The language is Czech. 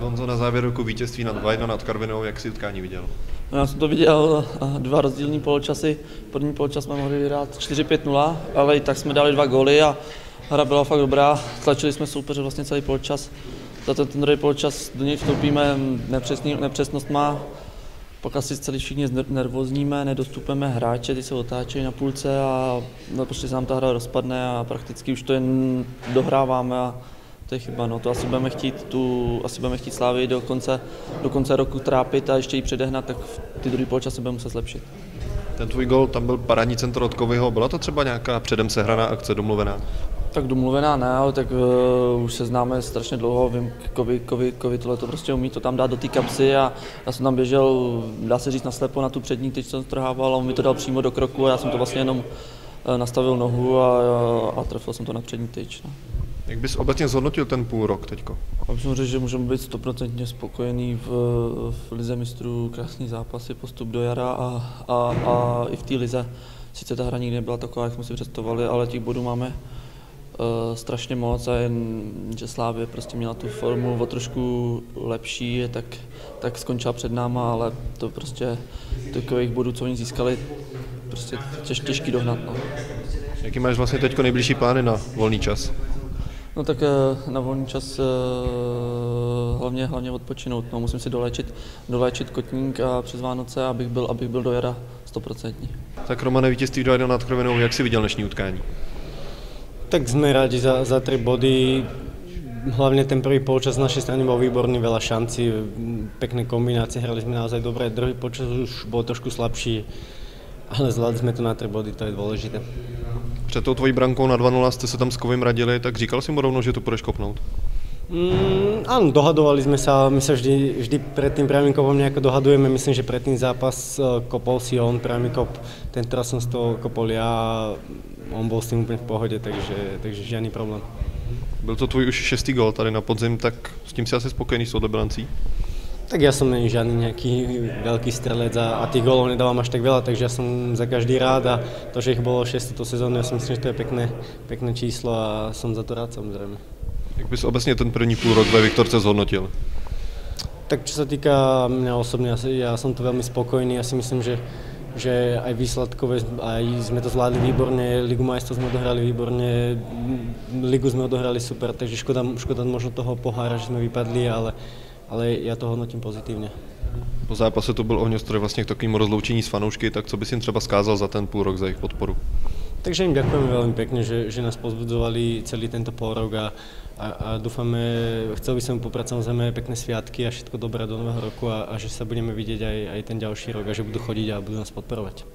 Honzo, na závěr roku vítězství nad 2 nad Karvinou, jak si utkání viděl? No, já jsem to viděl dva rozdílný poločasy. První poločas jsme mohli vyhrát 4-5-0, ale i tak jsme dali dva góly a hra byla fakt dobrá. Tlačili jsme soupeře vlastně celý poločas. Za ten, ten druhý poločas do něj vstoupíme nepřesný, nepřesnost má. Pak asi celý všichni nervózníme, nedostupujeme hráče, ty se otáčejí na půlce a no, prostě se nám ta hra rozpadne a prakticky už to jen dohráváme a to je chyba, no. To asi budeme chtít, tu, asi budeme chtít Slávy do konce, do konce roku trápit a ještě ji předehnat, tak ty druhý poločas se budeme muset zlepšit. Ten tvůj gol, tam byl parádní centr od Kovyho, byla to třeba nějaká předem sehraná akce domluvená? Tak domluvená ne, ale tak uh, už se známe strašně dlouho, vím, Kovy, Kovy, Kovy tohle to prostě umí to tam dát do té kapsy a já jsem tam běžel, dá se říct naslepo na tu přední tyč, jsem strhával a on mi to dal přímo do kroku a já jsem to vlastně jenom uh, nastavil nohu a, a, a trefil jsem to na přední tyč. No. Jak bys obecně zhodnotil ten půl rok teďko? Musím říct, že můžeme být stoprocentně spokojení v, v lize mistrů, krásný zápasy, postup do jara a, a, a i v té lize. Sice ta hra nikdy nebyla taková, jak jsme si představovali, ale těch bodů máme uh, strašně moc a jen, že Slávě prostě měla tu formu o trošku lepší, tak, tak skončila před náma, ale to prostě takových bodů, co oni získali, prostě těž, těžký dohnat. No. Jaký máš vlastně teď nejbližší plány na volný čas? No tak eh, na volný čas eh, hlavně, hlavně odpočinout. No, musím si doléčit, doléčit kotník a přes Vánoce, abych byl, abych byl do jara stoprocentní. Tak Romane, vítězství 2 nad Krovinou, jak si viděl dnešní utkání? Tak sme rádi za, za tri body. Hlavne ten prvý polčas z našej strany bol výborný, veľa šancí, pekné kombinácie, hrali sme naozaj dobre. Druhý počas už bol trošku slabší, ale zvládli sme to na tri body, to je dôležité. Před tou tvojí brankou na 2-0 jste se tam s Kovým radili, tak říkal si mu rovnou, že to půjdeš kopnout? Mm, áno, dohadovali sme sa, my sa vždy, vždy pred tým priamým kopom nejako dohadujeme, myslím, že pred tým zápas eh, kopol si on priamy kop, tento raz som z toho kopol ja, on bol s tým úplne v pohode, takže, takže žiadny problém. Byl to tvůj už šestý gol tady na podzim, tak s tím si asi spokojený s touhle bilancí? Tak ja som není žiadny nejaký veľký strelec a, a tých gólov nedávam až tak veľa, takže ja som za každý rád a to, že ich bolo 6 túto sezónu, ja si myslím, že to je pekné, pekné číslo a som za to rád samozrejme. Jak bys obecně ten první půl rok ve Viktorce zhodnotil? Tak čo sa týka mňa osobne, ja som to veľmi spokojný, ja si myslím, že že aj výsledkové, aj sme to zvládli výborne, Ligu majstrov sme odohrali výborne, Ligu sme odohrali super, takže škoda, škoda možno toho pohára, že sme vypadli, ale, ale já to hodnotím pozitivně. Po zápase to byl ohňostroj vlastně k takovému rozloučení s fanoušky, tak co bys jim třeba skázal za ten půl rok, za jejich podporu? Takže im ďakujeme veľmi pekne, že, že nás pozbudzovali celý tento pol rok a, a, a dúfame, chcel by som poprať samozrejme pekné sviatky a všetko dobré do nového roku a, a že sa budeme vidieť aj, aj ten ďalší rok a že budú chodiť a budú nás podporovať.